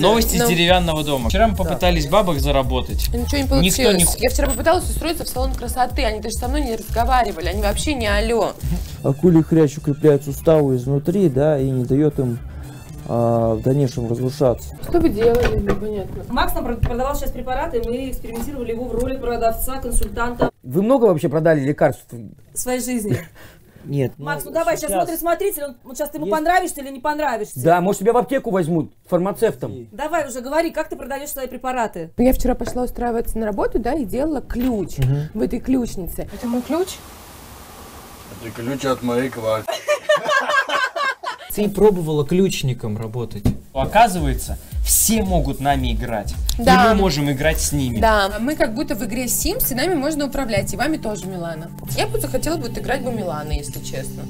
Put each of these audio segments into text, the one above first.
Новости Ну. с деревянного дома. Вчера мы попытались бабок заработать. Ничего не Никто получилось. не х- Я вчера попыталась устроиться в салон красоты. Они даже со мной не разговаривали. Они вообще не алло. Акулий хрящ укрепляет суставы изнутри, да, и не дает им а, в дальнейшем разрушаться. Что вы делали? Непонятно. Макс нам прод- продавал сейчас препараты, мы экспериментировали его в роли продавца, консультанта Вы много вообще продали лекарств? своей жизни. Нет. Макс, ну давай, сейчас смотрит смотритель, он, вот сейчас ты ему Есть. понравишься или не понравишься. Да, может тебя в аптеку возьмут, фармацевтом. Давай уже говори, как ты продаешь свои препараты? Ну, Я вчера пошла устраиваться на работу, да, и делала ключ в этой ключнице. Это мой ключ? Это ключ от моей квартиры. Ты пробовала ключником работать. Оказывается, все могут нами играть. Да. И мы можем играть с ними. Да, мы как будто в игре Sims, и нами можно управлять, и вами тоже, Милана. Я бы захотела бы играть бы Милана, если честно.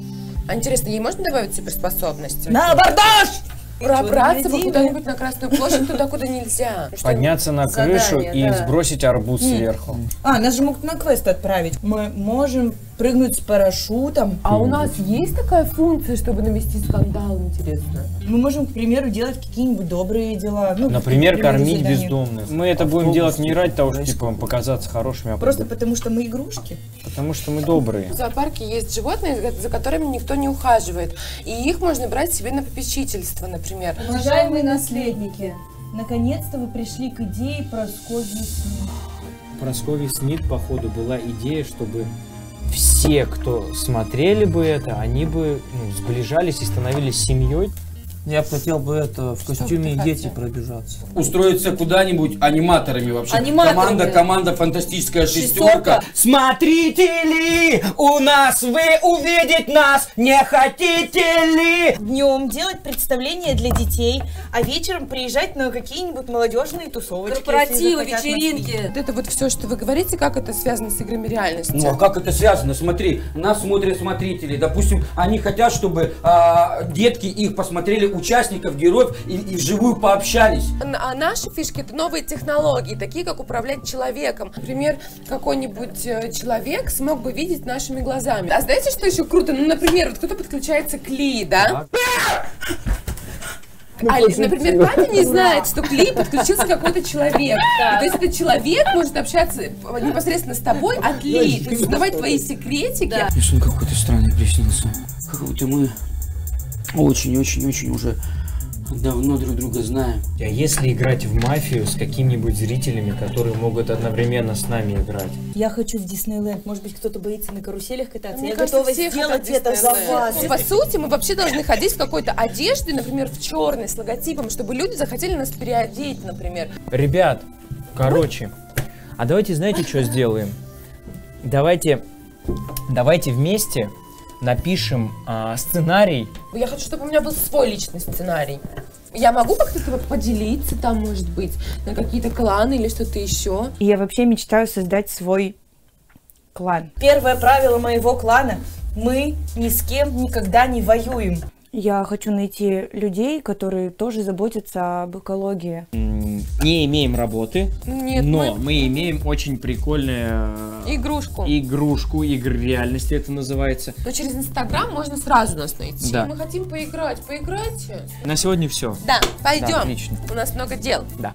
А интересно, ей можно добавить суперспособности? На абордаж! Пробраться бы куда-нибудь на Красную площадь, туда, куда нельзя. Что- Подняться на Задание, крышу и да. сбросить арбуз сверху. А, нас же могут на квест отправить. Мы можем прыгнуть с парашютом. А у нас есть такая функция, чтобы навести скандал, интересно? Мы можем, к примеру, делать какие-нибудь добрые дела. Ну, Например, кормить бездомных. Мы это будем делать не ради того, чтобы типа, показаться хорошими, а Просто потому, что мы игрушки. потому что мы добрые. В зоопарке есть животные, за- которыми никто не ухаживает. И их можно брать себе на попечительство, например. Уважаемые наследники, наконец-то вы пришли к идее про Скотти Прасковьи Смит, походу, была идея, чтобы все, кто смотрели бы это, они бы ну, сближались и становились семьей. Я бы хотел бы это в костюме дети пробежаться. устроиться куда-нибудь аниматорами вообще. Аниматорами. Команда, команда фантастическая Шестерка. шестерка. Смотрите ли, у нас вы увидеть нас не хотите ли? Днем делать представления для детей, а вечером приезжать на какие-нибудь молодежные тусовочки. Корпоративы, вечеринки. Вот это вот все, что вы говорите, как это связано с играми реальности? Ну а как это связано? Смотри, нас смотрят смотрители. Допустим, они хотят, чтобы а, детки их посмотрели, участников, героев и, и вживую пообщались. А наши фишки это новые технологии, такие как управлять человеком. Например, какой-нибудь э, человек смог бы видеть нашими глазами. А знаете, что еще круто? Ну, например, вот кто-то подключается к Ли, да? А, Ли- например, Катя не знает, что к Ли подключился какой-то человек. И то есть этот человек может общаться непосредственно с тобой от Ли, то есть узнавать твои секретики. Мне сон какой-то странный приснился. Как будто мы очень-очень-очень уже давно друг друга знаем. А если играть в мафию с какими-нибудь зрителями, которые могут одновременно с нами играть? Я хочу в Диснейленд. Может быть, кто-то боится на каруселях кататься. Мне Я кажется, готова сделать это за вас. Ну, По сути, мы вообще должны ходить в какой-то одежде, например, в черной, с логотипом, чтобы люди захотели нас переодеть, например. Ребят, короче, а давайте знаете, что сделаем? Давайте, давайте вместе напишем а, сценарий. Я хочу, чтобы у меня был свой личный сценарий. Я могу как-то с тобой поделиться там, может быть, на какие-то кланы или что-то еще? И я вообще мечтаю создать свой клан. Первое правило моего клана. Мы ни с кем никогда не воюем. Я хочу найти людей, которые тоже заботятся об экологии. Не имеем работы, Нет, но мы мы имеем очень прикольную э, игрушку. игрушку, игры реальности это называется. Но через Инстаграм можно сразу нас найти. Да. Мы хотим поиграть. Поиграйте. На сегодня все. Да, пойдем. отлично. У нас много дел. Да.